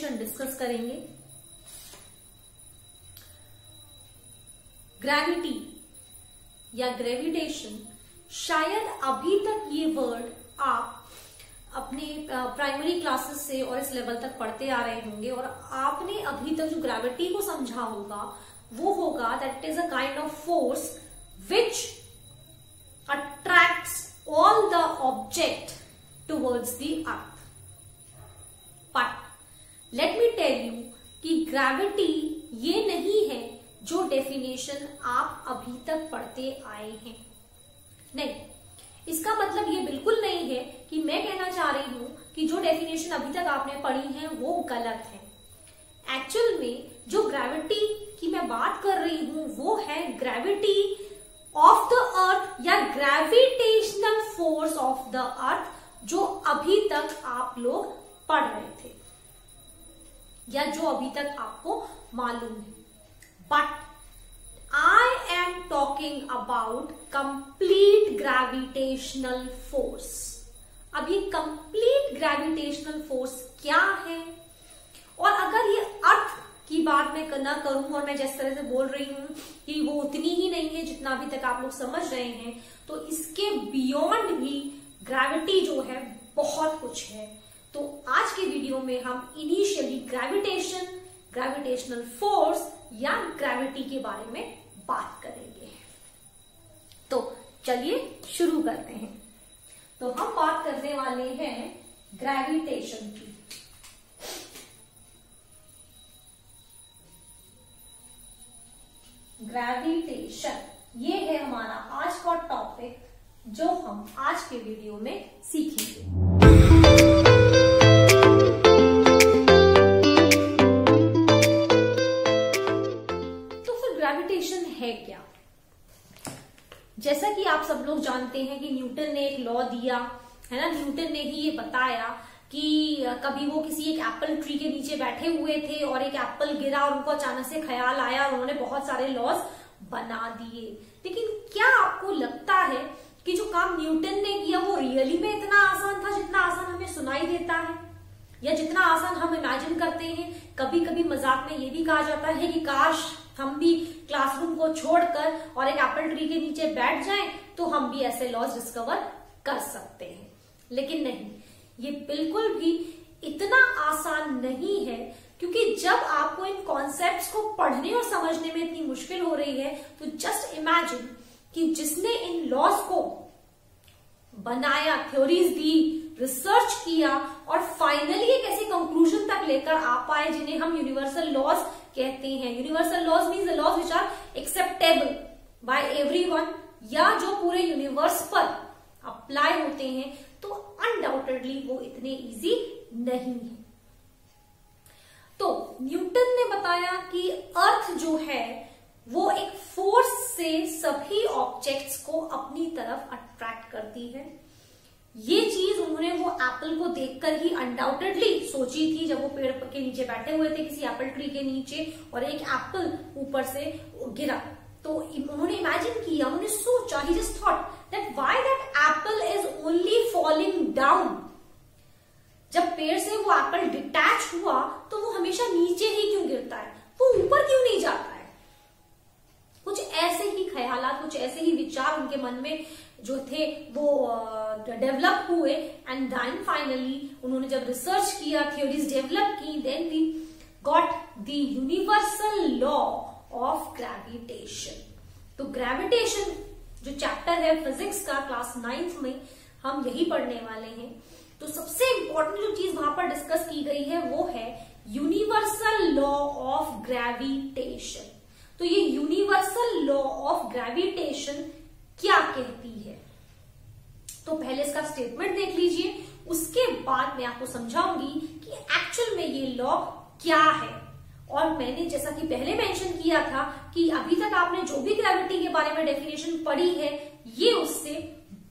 Gravitation discuss करेंगे gravity या gravitation शायद अभी तक ये वर्ड आप अपने प्राइमरी क्लासेस से और इस लेवल तक पढ़ते आ रहे होंगे और आपने अभी तक जो ग्रेविटी को समझा होगा, वो होगा that is a kind of force which attracts all the object towards the earth. Gravity ये नहीं है जो डेफिनेशन आप अभी तक पढ़ते आए हैं। नहीं, इसका मतलब ये बिल्कुल नहीं है कि मैं कहना चाह रही हूँ कि जो डेफिनेशन अभी तक आपने पढ़ी है, वो गलत है। एक्चुअल में जो ग्रेविटी की मैं बात कर रही हूँ, वो है ग्रेविटी ऑफ़ द अर्थ या gravitational force of the earth जो अभी तक आप लोग पढ़ रहे थे। या जो अभी तक आपको मालूम है। But I am talking about complete gravitational force अब ये कंप्लीट ग्रेविटेशनल फोर्स क्या है? और अगर ये अर्थ की बात मैं ना करूँ और मैं जिस तरह से बोल रही हूँ कि वो उतनी ही नहीं है जितना अभी तक आप लोग समझ रहे हैं तो इसके बियॉन्ड भी ग्रेविटी जो है बहुत कुछ है। तो आज के वीडियो में हम इनिशियली ग्रेविटेशन ग्रेविटेशनल फोर्स या ग्रेविटी के बारे में बात करेंगे। तो चलिए शुरू करते हैं। तो हम बात करने वाले हैं ग्रेविटेशन की। ग्रेविटेशन ये है हमारा आज का टॉपिक जो हम आज के वीडियो में सीखेंगे। दिया, है ना? न्यूटन ने ही ये बताया कि कभी वो किसी एक एप्पल ट्री के नीचे बैठे हुए थे और एक एप्पल गिरा और उनको अचानक से ख्याल आया और उन्होंने बहुत सारे लॉज बना दिए। लेकिन क्या आपको लगता है कि जो काम न्यूटन ने किया, वो रियली में इतना आसान था जितना आसान हमें सुनाई देता है? या जितना आसान हम इमेजिन करते हैं? कभी कभी मज़ाक में ये भी कहा जाता है कि काश हम भी क्लासरूम को छोड़कर और एक एप्पल ट्री के नीचे बैठ जाएँ तो हम भी ऐसे लॉस डिस्कवर कर सकते हैं। लेकिन नहीं, ये बिल्कुल भी इतना आसान नहीं है, क्योंकि जब आपको इन कॉन्सेप्ट्स को पढ़ने और समझने में इतनी मुश्किल हो रही है तो जस्ट इमेजिन कि जिसने इन लॉज को बनाया थ्योरीज दी रिसर्च किया, और फाइनली एक ऐसे कंक्लूजन तक लेकर आ पाए जिन्हें हम यूनिवर्सल लॉज कहते हैं। Universal laws means laws which are acceptable by everyone या जो पूरे यूनिवर्स पर अप्लाई होते हैं तो अनडाउटेडली वो इतने इजी नहीं है। तो न्यूटन ने बताया कि अर्थ जो है, वो एक फोर्स से सभी ऑब्जेक्ट्स को अपनी तरफ़ अट्रैक्ट करती है। ये चीज़ उन्होंने वो एप्पल को देखकर ही अनडाउटेडली सोची थी, जब वो पेड़ के नीचे बैठे हुए थे, किसी एप्पल ट्री के नीचे, और एक एप्पल ऊपर से गिरा। तो उन्होंने इमेजिन किया, उन्होंने सोचा ही just thought that why that apple is only falling down जब पेड़ से वो एप्पल डिटैच हुआ तो वो हमेशा नीचे ही क्यों गिरता है? वो ऊपर क्यों नहीं जाता है? कुछ ऐसे ही ख्याल कुछ ऐसे ही विचार उनके मन में जो थे, वो डेवलप हुए एंड देन फाइनली उन्होंने जब रिसर्च किया थ्योरीज डेवलप की then we got the universal law of gravitation तो ग्रेविटेशन जो चैप्टर है फिजिक्स का क्लास नाइन्थ में, हम यही पढ़ने वाले हैं। तो सबसे इंपॉर्टेंट जो चीज़ वहाँ पर डिस्कस की गई है, वो है यूनिवर्सल लॉ ऑफ़ ग्रेविटेशन तो ये यूनिवर्सल लॉ ऑफ़ ग्रेविटेशन क्या कहती है? तो पहले इसका स्टेटमेंट देख लीजिए। उसके बाद मैं आपको समझाऊँगी कि एक्चुअल में ये लॉ क्या है। और मैंने जैसा कि पहले मेंशन किया था कि अभी तक आपने जो भी ग्रेविटी के बारे में डेफिनेशन पढ़ी है, ये उससे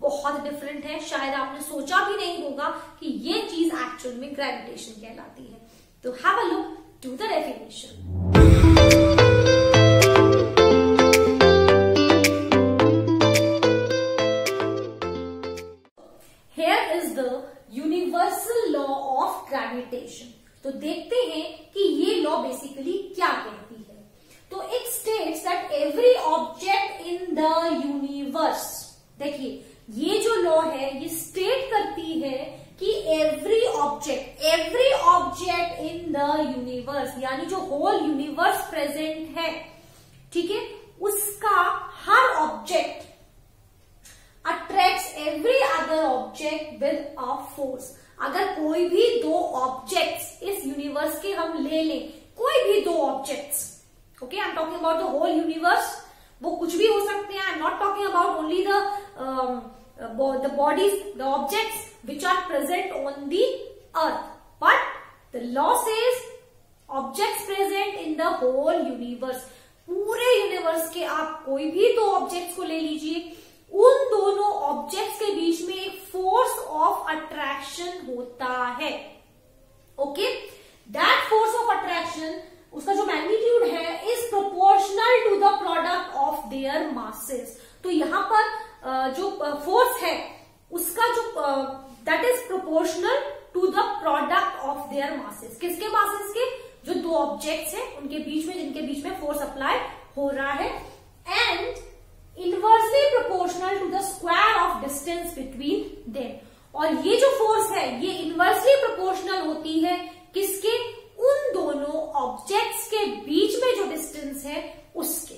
बहुत डिफरेंट है। शायद आपने सोचा भी नहीं होगा कि ये चीज़ एक्चुअल में ग्रेविटेशन कहलाती है। तो have a look to the definition तो देखते हैं कि ये लॉ बेसिकली क्या कहती है। तो it state that every object in the universe देखिए, ये जो लॉ है, ये स्टेट करती है कि every object every object in the universe यानी जो होल यूनिवर्स प्रेजेंट है, ठीक है, उसका हर object attracts every other object with a force अगर कोई भी दो ऑब्जेक्ट्स इस यूनिवर्स के हम ले लें, कोई भी दो objects okay I am talking about the whole universe वो कुछ भी हो सकते हैं I am not talking about only the the bodies the objects which are present on the earth but the law says objects present in the whole universe पूरे universe के आप कोई भी दो ऑब्जेक्ट्स को ले लीजिए उन दोनों ऑब्जेक्ट्स के बीच में एक फोर्स ऑफ़ अट्रैक्शन होता है। Okay that force of attraction उसका जो मैग्नीट्यूड है is proportional to the product of their masses तो यहाँ पर जो फोर्स है, उसका जो that is proportional to the product of their masses किसके मासेस के? जो दो ऑब्जेक्ट्स हैं, उनके बीच में, जिनके बीच में फोर्स अप्लाई हो रहा है। And inversely proportional to the square of distance between them और ये जो फोर्स है, ये इनवर्सली प्रोपोर्शनल होती है किसके? उन दोनों ऑब्जेक्ट्स के बीच में जो डिस्टेंस है, उसके।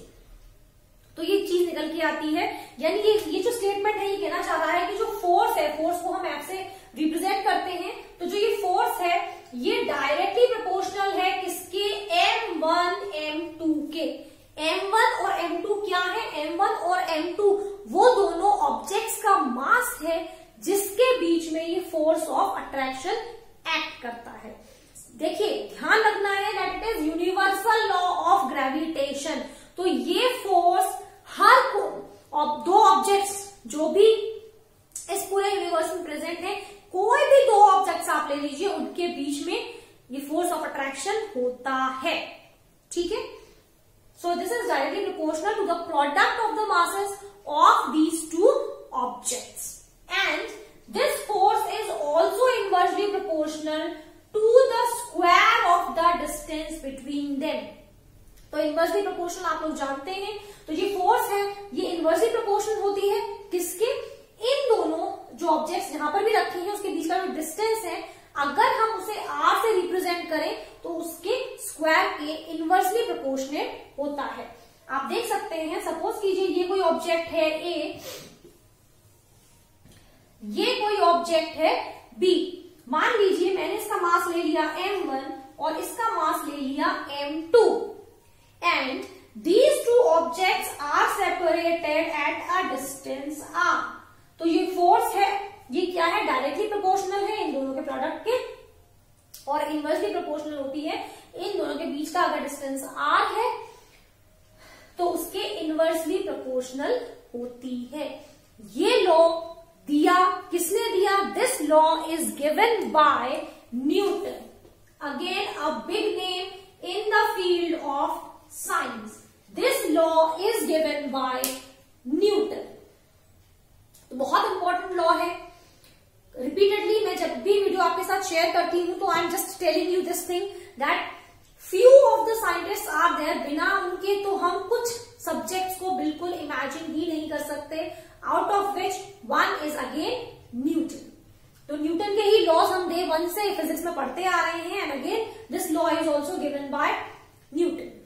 तो ये चीज़ निकल के आती है। यानी ये ये जो स्टेटमेंट है, ये कहना चाह रहा है कि जो फोर्स है फोर्स को हम ऐप से रिप्रेजेंट करते हैं तो जो ये फोर्स है, ये डायरेक्टली प्रोपोर्शनल है किसके? एम वन एम टू के। M1 और m2 क्या है? M1 और m2 वो दोनों ऑब्जेक्ट्स का मास है, जिसके बीच में ये फोर्स ऑफ़ अट्रैक्शन एक्ट करता है। देखिए, ध्यान रखना है that is universal law of gravitation तो ये फोर्स हर को दो ऑब्जेक्ट्स जो भी इस पूरे यूनिवर्स में प्रेजेंट है, कोई भी दो ऑब्जेक्ट्स आप ले लीजिए, उनके बीच में ये फोर्स ऑफ़ अट्रैक्शन होता है। ठीक है? So this is directly proportional to the product of the masses of these two objects. And this force is also inversely proportional to the square of the distance between them. तो inversely proportional आप लोग जानते हैं तो ये force है ये inversely proportional होती है किसके इन दोनों जो ऑब्जेक्ट्स जहाँ पर भी रखे हैं उसके बीच का जो डिस्टेंस है अगर हम उसे आर से रिप्रेजेंट करें तो उसके स्क्वायर के इनवर्सली प्रोपोर्शनेट होता है। आप देख सकते हैं सपोज़ कीजिए ये कोई ऑब्जेक्ट है ए ये कोई ऑब्जेक्ट है बी मान लीजिए मैंने इसका मास ले लिया एम वन और इसका मास ले लिया M two and these two objects are separated at a distance R तो ये फोर्स है ये क्या है? डायरेक्टली प्रोपोर्शनल है इन दोनों के प्रोडक्ट के? और इनवर्सली प्रोपोर्शनल होती है। इन दोनों के बीच का अगर डिस्टेंस आर है तो उसके इनवर्सली प्रोपोर्शनल होती है। ये लॉ दिया, किसने दिया? This law is given by Newton again a big name in the field of science this law is given by Newton तो बहुत इंपॉर्टेंट लॉ है। रिपीटेडली मैं जब भी वीडियो आपके साथ शेयर करती हूँ तो I am just telling you this thing that few of the scientist are there बिना उनके तो हम कुछ सब्जेक्ट्स को बिल्कुल इमेजिन ही नहीं कर सकते। Out of which one is again Newton तो न्यूटन के ही लॉज हम डे वन से फिजिक्स में पढ़ते आ रहे हैं and again this law is also given by Newton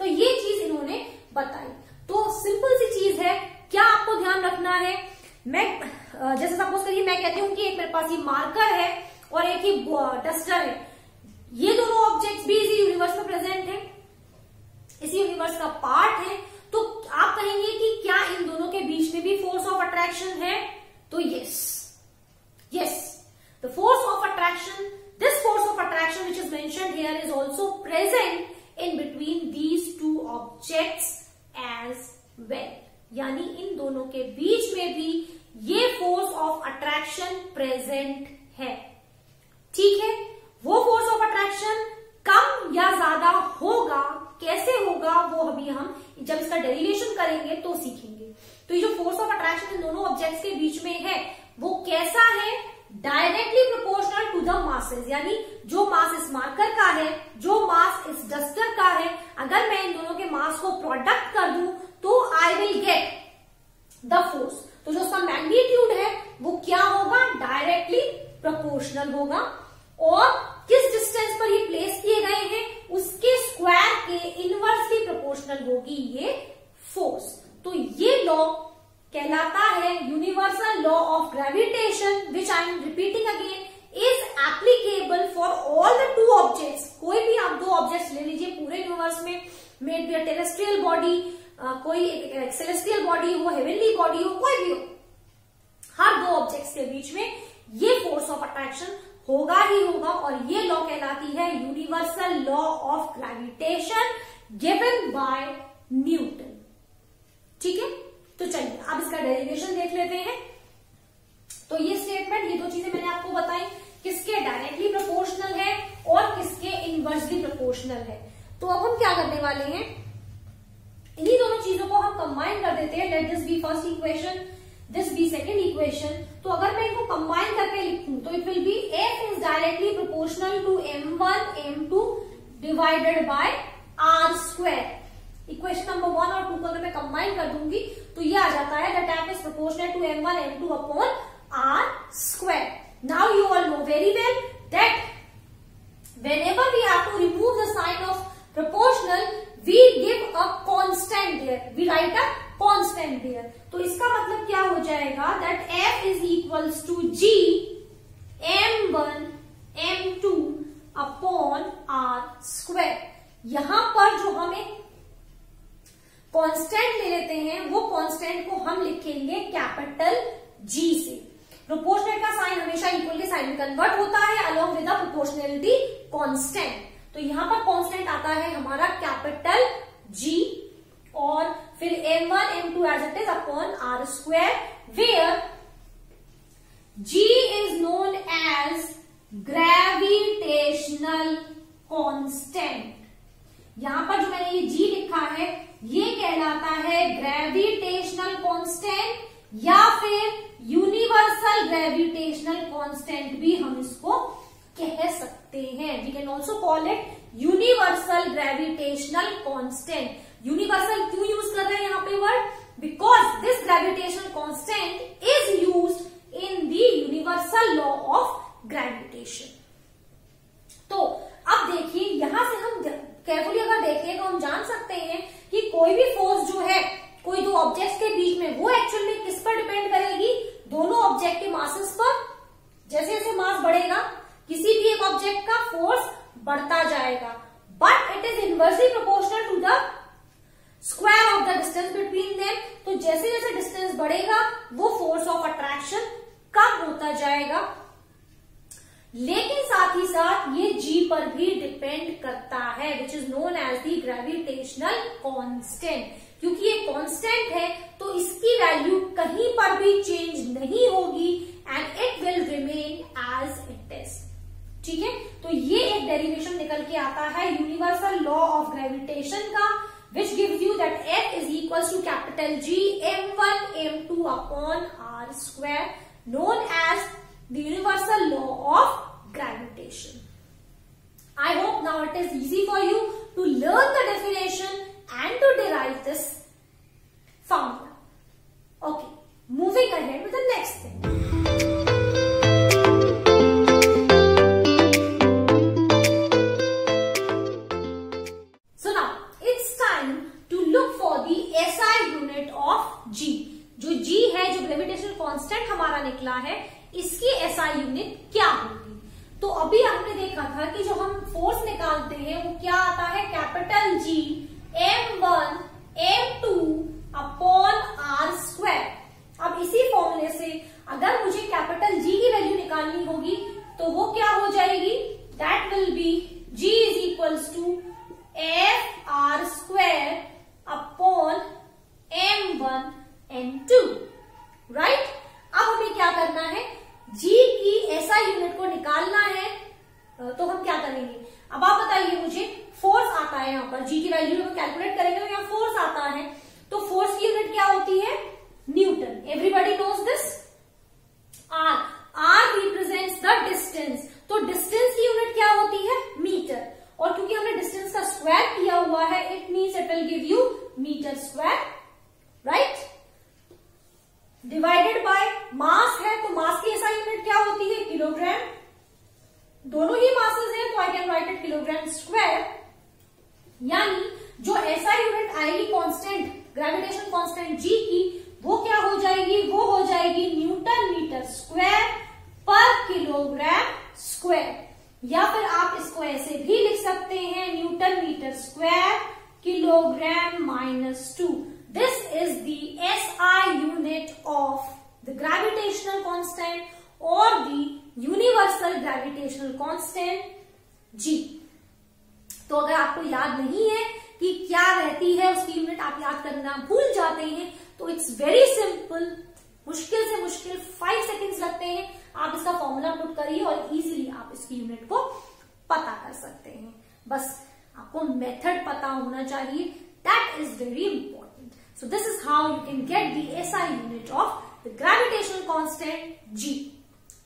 तो ये चीज़ इन्होंने बताई। तो सिंपल सी चीज़ है, क्या आपको ध्यान रखना है? मैं जैसे सपोज़ करिए, मैं कहती हूँ कि एक मेरे पास ये मार्कर है और एक ही डस्टर है। ये दोनों ऑब्जेक्ट्स भी इसी यूनिवर्स में प्रेजेंट है। इसी यूनिवर्स का पार्ट है। तो आप कहेंगे कि क्या इन दोनों के बीच में भी फोर्स ऑफ़ अट्रैक्शन है? तो yes yes the force of attraction this force of attraction which is mention here is also present in between these two objects as well यानी इन दोनों के बीच में भी ये फोर्स ऑफ़ अट्रैक्शन प्रेजेंट है। ठीक है? वो फोर्स ऑफ़ अट्रैक्शन कम या ज़्यादा होगा, कैसे होगा, वो अभी हम जब इसका डेरिवेशन करेंगे तो सीखेंगे। तो ये जो फोर्स ऑफ़ अट्रैक्शन इन दोनों ऑब्जेक्ट्स के बीच में है, वो कैसा है? Directly proportional to the masses यानी जो मास इस मार्कर का है, जो मास इस डस्टर का है, अगर मैं इन दोनों के मास को प्रोडक्ट कर दूँ तो I will get the force तो जो उसका मैग्नीट्यूड है, वो क्या होगा? डायरेक्टली प्रोपोर्शनल होगा। और किस डिस्टेंस पर ये प्लेस किए गए हैं? उसके स्क्वायर के इनवर्सली प्रोपोर्शनल होगी ये फोर्स तो ये लॉ कहलाता है universal law of gravitation which I am repeating again is applicable for all the two objects कोई भी आप दो ऑब्जेक्ट्स ले लीजिए पूरे यूनिवर्स में मेड बी टेरेस्ट्रियल बॉडी कोई सेलेस्टियल बॉडी हो हेवनली बॉडी हो, कोई भी हो, हर दो ऑब्जेक्ट्स के बीच में ये फोर्स ऑफ़ अट्रैक्शन होगा ही होगा और ये लॉ कहलाती है universal law of gravitation given by Newton ठीक है? तो चलिए, अब इसका डेरिवेशन देख लेते हैं। तो ये स्टेटमेंट ये दो चीज़ें मैंने आपको बताई, किसके डायरेक्टली प्रोपोर्शनल है और किसके इनवर्सली प्रोपोर्शनल है। तो अब हम क्या करने वाले हैं? इन्हीं दोनों चीज़ों को हम कंबाइन कर देते हैं let this be first equation this be second equation तो अगर मैं इनको कंबाइन करके लिखूं तो it will be F is directly proportional to M one M two divided by R square equation number one और टू को अगर मैं कंबाइन कर दूँगी तो ये आ जाता है that F is proportional to M one M two upon R square now you all know very well that whenever we have to remove the sign of proportional we give a constant there we write a constant there तो इसका मतलब क्या हो जाएगा? That F is f is equals to g m1 m2 upon r square. यहाँ पर जो हम एक कांस्टेंट ले लेते हैं, वो कांस्टेंट को हम लिखेंगे कैपिटल जी से। प्रोपोर्शनल का साइन हमेशा इक्वल के साइन में कन्वर्ट होता है अलोंग विद प्रोपोर्शनलिटी कांस्टेंट तो यहाँ पर कॉन्स्टेंट आता है हमारा कैपिटल जी और फिर M one M two as it is upon R square where G is known as gravitational constant यहाँ पर जो मैंने ये जी लिखा है, ये कहलाता है ग्रेविटेशनल कांस्टेंट या फिर यूनिवर्सल ग्रेविटेशनल कांस्टेंट भी हम इसको कह सकते हैं। We can also call it universal gravitational constant universal क्यों यूज़ कर रहे हैं यहाँ पे word because this gravitational constant is use in the universal law of gravitation तो अब देखिए यहाँ से हम केयरफुली अगर देखें तो हम जान सकते हैं कि कोई भी फोर्स जो है कोई दो ऑब्जेक्ट्स के बीच में वो एक्चुअल में किस पर डिपेंड करेगी दोनों ऑब्जेक्ट के मासेस पर जैसे जैसे मास बढ़ेगा किसी भी एक ऑब्जेक्ट का फोर्स बढ़ता जाएगा but it is inversely proportional to the square of the distance between them तो जैसे जैसे डिस्टेंस बढ़ेगा वो फोर्स ऑफ़ अट्रैक्शन कम होता जाएगा लेकिन साथ ही साथ ये जी पर भी डिपेंड करता है which is known as the gravitational constant क्योंकि ये कांस्टेंट है तो इसकी वैल्यू कहीं पर भी चेंज नहीं होगी and it will remain as it is ठीक है तो ये एक डेरिवेशन निकल के आता है यूनिवर्सल लॉ ऑफ़ ग्रेविटेशन का which gives you that F is equal to capital G M one M two upon R square known as the universal law of gravitation. I hope now it is easy for you to learn the definition and to derive this formula. Okay, moving ahead with the next thing. So now, it's time to look for the SI unit of G. जो G है, जो gravitational constant हमारा निकला है, इसकी SI unit क्या होगी तो अभी हमने देखा था कि जो हम फोर्स निकालते हैं, वो क्या आता है capital G M one M two upon R square अब इसी फॉर्मूले से अगर मुझे कैपिटल जी की वैल्यू निकालनी होगी तो वो क्या हो जाएगी? That will be G is equals to F R square upon M one M two right अब हमें क्या करना है? जी की ऐसा यूनिट को निकालना है। तो हम क्या करेंगे? अब आप बताइए मुझे फोर्स आता है यहाँ पर। जी की वैल्यू को कैलकुलेट करेंगे तो यहाँ फोर्स आता है। तो फोर्स की यूनिट क्या होती है? Newton everybody knows this R R represents the distance तो डिस्टेंस की यूनिट क्या होती है मीटर और क्योंकि हमने डिस्टेंस का स्क्वायर किया हुआ है it means it will give you metre square right divided by mass है तो मास की ऐसा यूनिट क्या होती है किलोग्राम दोनों ही मासेस हैं तो I can write it kilogram square यानी जो ऐसा यूनिट आएगी कांस्टेंट ग्रेविटेशन कांस्टेंट जी की वो क्या हो जाएगी वो हो जाएगी न्यूटन मीटर स्क्वायर पर किलोग्राम स्क्वायर या फिर आप इसको ऐसे भी लिख सकते हैं Newton metre square kilogram minus two this is the S I unit of the gravitational constant और the universal gravitational constant G तो अगर आपको याद नहीं है कि क्या रहती है उसकी यूनिट आप याद करना भूल जाते हैं तो इट्स वेरी सिंपल मुश्किल से मुश्किल फाइव सेकेंड्स लगते हैं। आप इसका फॉर्मूला पुट करिए और इजीली आप इसकी यूनिट को पता कर सकते हैं। बस आपको मेथड पता होना चाहिए। That is very important so this is how you can get the S I unit of the gravitational constant G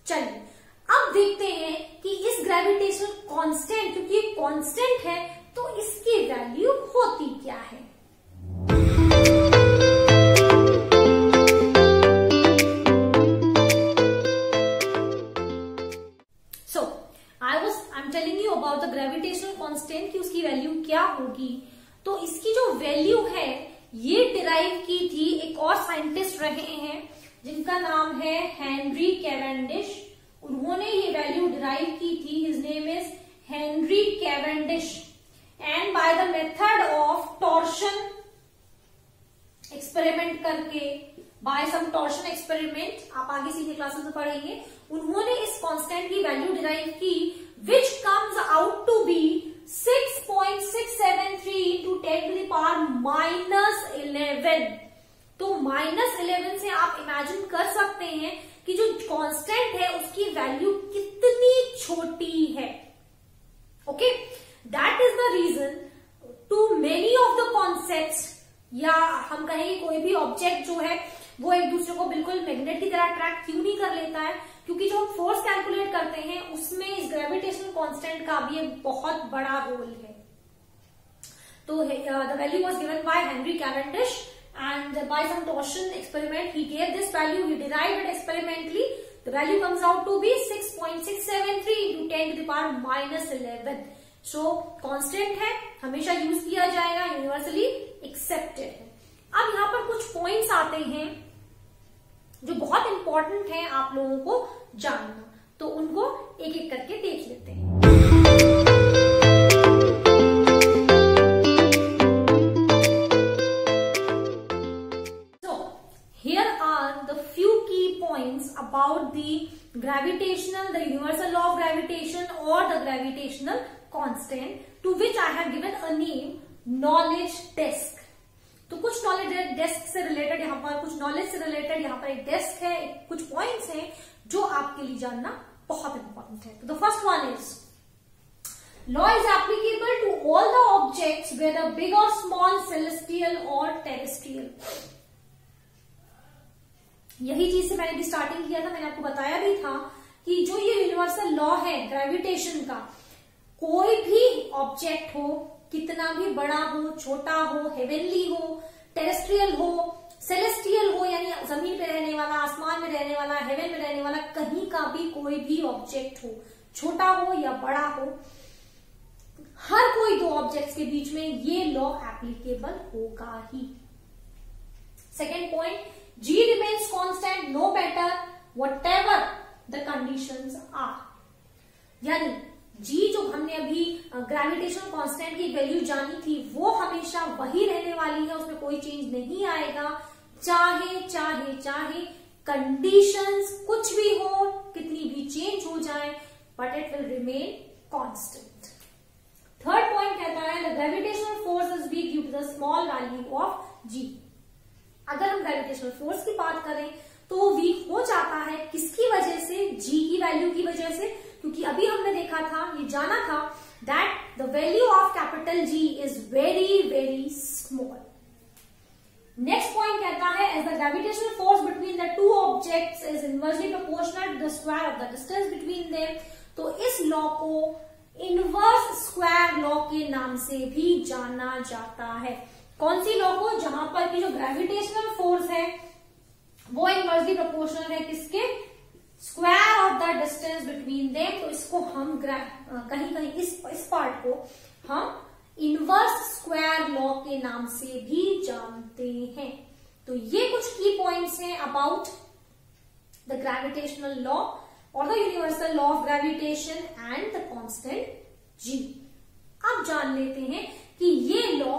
चलिए अब देखते हैं कि इस ग्रेविटेशनल कांस्टेंट क्योंकि ये कांस्टेंट है तो इसकी वैल्यू होती क्या है? So I was I am telling you about the gravitational constant की उसकी वैल्यू क्या होगी? तो इसकी जो वैल्यू है, ये डिराइव की थी एक और साइंटिस्ट रहे हैं, जिनका नाम है हेनरी कैवेंडिश उन्होंने ये वैल्यू डिराइव की थी. His name is Henry Cavendish and by the method of torsion experiment करके बाय सम टॉर्शन एक्सपेरिमेंट आप आगे सीधे क्लासेस में पढ़ेंगे, उन्होंने इस कांस्टेंट की वैल्यू डिराइव की which comes out to be 6.673 into ten to the power minus eleven तो माइनस इलेवन से आप इमेजिन कर सकते हैं कि जो कांस्टेंट है, उसकी वैल्यू कितनी छोटी है। Okay that is the reason to many of the concept या हम कहेंगे कोई भी ऑब्जेक्ट जो है, वो एक दूसरे को बिल्कुल मैग्नेट की तरह अट्रैक्ट क्यों नहीं कर लेता है? क्योंकि जो हम फोर्स कैलकुलेट करते हैं, उसमें इस ग्रेविटेशनल कांस्टेंट का भी एक बहुत बड़ा रोल है। तो the value was given by Henry Cavendish and by some torsion experiment he gave this value he derived it experimentally the value comes out to be 6.673 into 10 to the power minus 11 so constant है हमेशा use किया जाएगा universally accepted है अब यहाँ पर कुछ points आते हैं जो बहुत इंपॉर्टेंट है आप लोगों को जानना तो उनको एक एक करके देख लेते हैं gravitational constant to which I have given a name knowledge desk. तो कुछ नॉलेज डेस्क से रिलेटेड यहाँ पर कुछ नॉलेज से रिलेटेड यहाँ पर एक डेस्क है कुछ पॉइंट्स हैं जो आपके लिए जानना बहुत इंपॉर्टेंट है तो the first one is law is applicable to all the objects whether big or small celestial or terrestrial यही चीज़ से मैंने भी स्टार्टिंग किया था मैंने आपको बताया भी था कि जो ये यूनिवर्सल लॉ है ग्रेविटेशन का कोई भी ऑब्जेक्ट हो, कितना भी बड़ा हो, छोटा हो हेवेनली हो टेरेस्ट्रियल हो सेलेस्टियल हो, यानी ज़मीन पे रहने वाला, आसमान में रहने वाला हेवन में रहने वाला, कहीं का भी कोई भी ऑब्जेक्ट हो, छोटा हो या बड़ा हो, हर कोई दो ऑब्जेक्ट्स के बीच में ये लॉ एप्लीकेबल होगा ही। Second point G remains constant, no matter whatever the condition are यानी G, जो हमने अभी ग्रेविटेशन कांस्टेंट की वैल्यू जानी थी, वो हमेशा वही रहने वाली है, उसमें कोई चेंज नहीं आएगा। चाहे चाहे चाहे कंडीशंस कुछ भी हो, कितनी भी चेंज हो जाए but it will remain constant third point कहता है the gravitational force is weak due to the small value of G अगर हम ग्रेविटेशनल फोर्स की बात करें तो वो वीक हो जाता है किसकी वजह से? जी की वैल्यू की वजह से। क्योंकि अभी हमने देखा था, ये जाना था that the value of capital G is very very small next point कहता है as the gravitational force between the two objects is inversely proportional to the square of the distance between them तो इस law को inverse square law के नाम से भी जाना जाता है। कौन सी लॉ को? जहाँ पर की जो ग्रेविटेशनल फोर्स है, वो इनवर्सली प्रोपोर्शनल है किसके? Square of the distance between them तो इसको हम कहीं कहीं इस इस पार्ट को हम इनवर्स स्क्वायर लॉ के नाम से भी जानते हैं। तो ये कुछ की पॉइंट्स हैं अबाउट द ग्रेविटेशनल लॉ और the universal law of gravitation and the constant G अब जान लेते हैं कि ये लॉ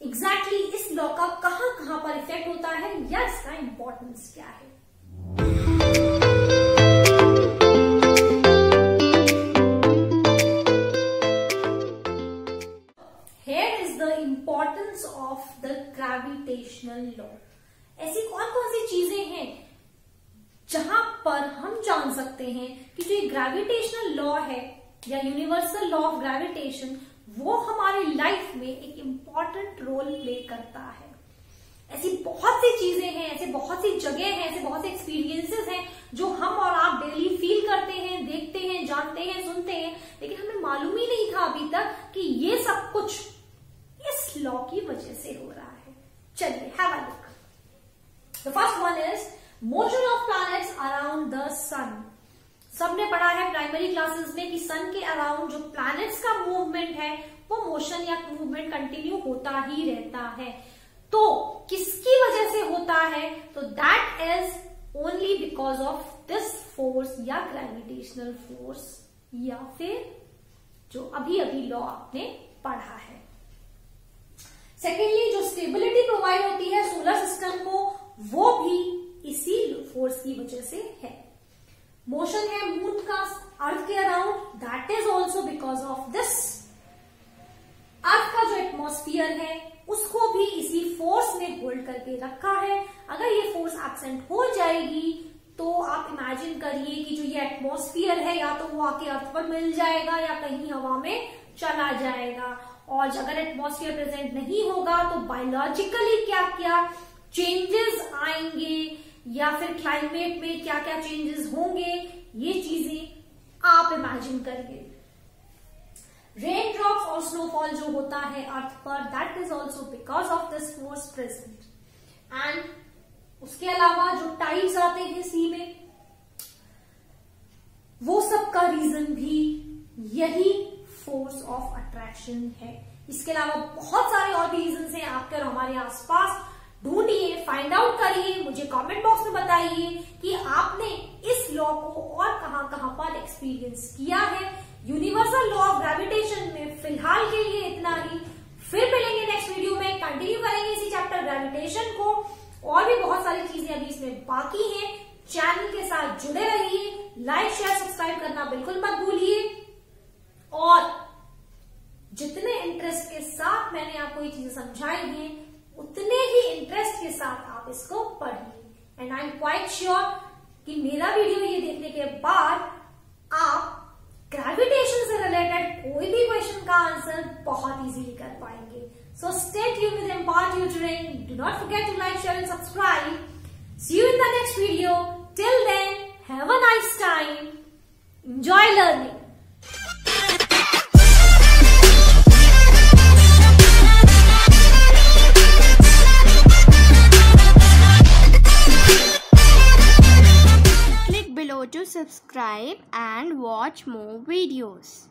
एग्जैक्टली exactly इस लॉ का कहाँ कहाँ पर इफ़ेक्ट होता है, या इसका इंपॉर्टेंस क्या है। Importance of the gravitational law ऐसी कौन कौन सी चीज़ें हैं जहाँ पर हम जान सकते हैं कि जो ये ग्रेविटेशनल लॉ है या यूनिवर्सल लॉ ऑफ़ ग्रेविटेशन वो हमारे लाइफ में एक इंपॉर्टेंट रोल प्ले करता है। ऐसी बहुत सी चीज़ें हैं, ऐसे बहुत सी जगह हैं, ऐसे बहुत से एक्सपीरियंसेस हैं जो हम और आप डेली फील करते हैं, देखते हैं, जानते हैं, सुनते हैं, लेकिन हमें मालूम ही नहीं था अभी तक कि ये सब कुछ लॉ की वजह से हो रहा है। चलिए have a look the first one is motion of planets around the sun सबने पढ़ा है प्राइमरी क्लासेस में कि सन के अराउंड जो प्लैनेट्स का मूवमेंट है, वो मोशन या मूवमेंट कंटिन्यू होता ही रहता है। तो किसकी वजह से होता है? तो that is only because of this force या ग्रेविटेशनल फोर्स या फिर जो अभी अभी लॉ आपने पढ़ा है सेकेंडली जो स्टेबिलिटी प्रोवाइड होती है सोलर सिस्टम को वो भी इसी की वजह से है। मोशन है मून का अर्थ के around that is also because of this earth का जो एटमोस्फियर है, उसको भी इसी फोर्स ने होल्ड करके रखा है। अगर ये फोर्स एबसेंट हो जाएगी तो आप इमेजिन करिए कि जो ये एटमोस्फियर है, या तो वो आके अर्थ पर मिल जाएगा, या कहीं हवा में चला जाएगा। और अगर एटमोस्फियर प्रेजेंट नहीं होगा तो बायोलॉजिकली क्या क्या चेंजेस आएँगे? या फिर क्लाइमेट में क्या क्या चेंजेस होंगे, ये चीज़ें आप इमेजिन करिए। रेन ड्रॉप्स और स्नोफॉल जो होता है अर्थ पर that is also because of this force present and उसके अलावा जो टाइड्स आते हैं सी में, वो सब का रीजन भी यही फोर्स ऑफ़ अट्रैक्शन है। इसके अलावा बहुत सारे और भी रीजन हैं आपके और हमारे आसपास। ढूंढिए फाइंड आउट करिए, मुझे कमेंट बॉक्स में बताइए कि आपने इस लॉ को और कहाँ कहाँ पर एक्सपीरियंस किया है। यूनिवर्सल लॉ ऑफ़ ग्रेविटेशन में फ़िलहाल के लिए इतना ही। फिर मिलेंगे नेक्स्ट वीडियो में। कंटिन्यू करेंगे इसी चैप्टर ग्रेविटेशन को। और भी बहुत सारी चीज़ें अभी इसमें बाकी हैं। चैनल के साथ जुड़े रहिए। लाइक शेयर सब्सक्राइब करना बिल्कुल मत भूलिए। और जितने इंटरेस्ट के साथ मैंने आपको ये चीज़ें समझाई हैं उतने ही इंटरेस्ट के साथ आप इसको पढ़िए and I am quite sure कि मेरा वीडियो ये देखने के बाद आप ग्रेविटेशन से रिलेटेड कोई भी क्वेश्चन का आंसर बहुत इजीली कर पाएँगे। So stay tune with Empower Tutoring do not forget to like share and subscribe see you in the next video till then have a nice time enjoy learning to subscribe and watch more videos.